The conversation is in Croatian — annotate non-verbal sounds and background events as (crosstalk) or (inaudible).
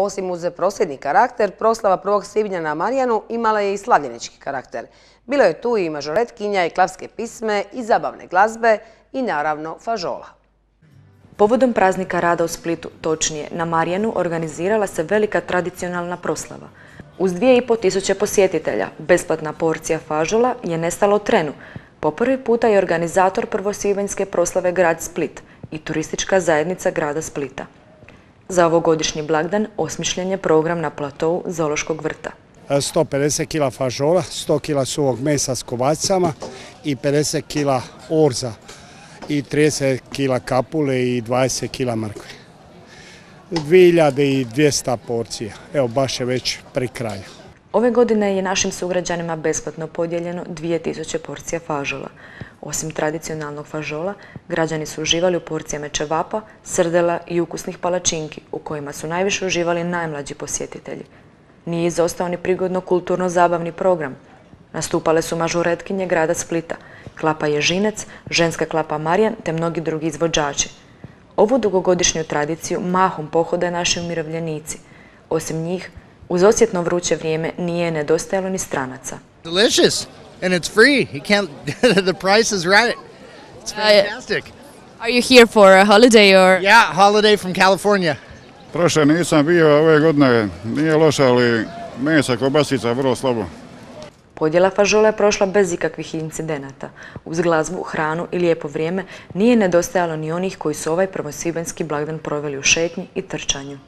Osim uz prosvjedni karakter, proslava 1. svibnja na Marijanu imala je i slavljenički karakter. Bilo je tu i mažoretkinja i klavske pisme i zabavne glazbe i naravno fažola. Povodom praznika rada u Splitu, točnije na Marijanu, organizirala se velika tradicionalna proslava. Uz dvije i tisuće posjetitelja, besplatna porcija fažola je nestala u trenu. Po prvi puta je organizator prvosvibanjske proslave grad Split i turistička zajednica grada Splita. Za ovogodišnji blagdan osmišljen je program na platovu Zološkog vrta. 150 kila fažola, 100 kila suvog mesa s kovacama i 50 kila orza i 30 kila kapule i 20 kila mrkve. 2200 porcija, evo baš je već pri kraju. Ove godine je našim sugrađanima besplatno podijeljeno 2000 porcija fažola. Osim tradicionalnog fažola, građani su uživali u porcijama čevapa, srdela i ukusnih palačinki, u kojima su najviše uživali najmlađi posjetitelji. Nije izostao ni prigodno kulturno-zabavni program. Nastupale su mažuretkinje grada Splita, klapa Ježinec, ženska klapa Marijan te mnogi drugi izvođači. Ovu dugogodišnju tradiciju mahom pohode naši umirovljenici. Osim njih, uz osjetno vruće vrijeme nije nedostajalo ni stranaca. Delicious and it's free. You can't (laughs) the price is right. It's fantastic. Are you here for a holiday or? Yeah, holiday from California. Prošle nisam bio ove godine, nije loše, ali mesa, kobasica, vrlo slabo. Podjela fažola je prošla bez ikakvih incidenata. Uz glazbu, hranu i lijepo vrijeme nije nedostajalo ni onih koji su ovaj prvosvibanjski blagdan proveli u šetnji i trčanju.